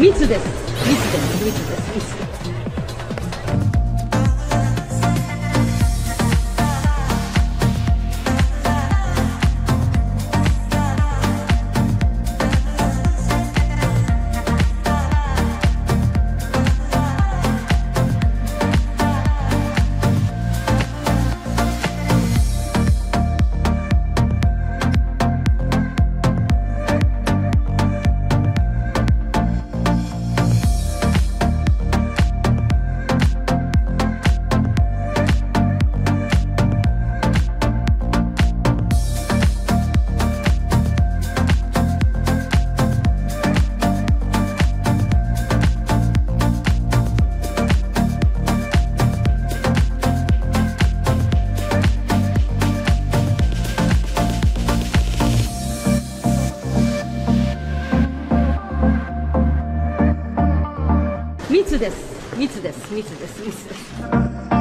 密です。密です密です。密です密です。密です。密です。密です。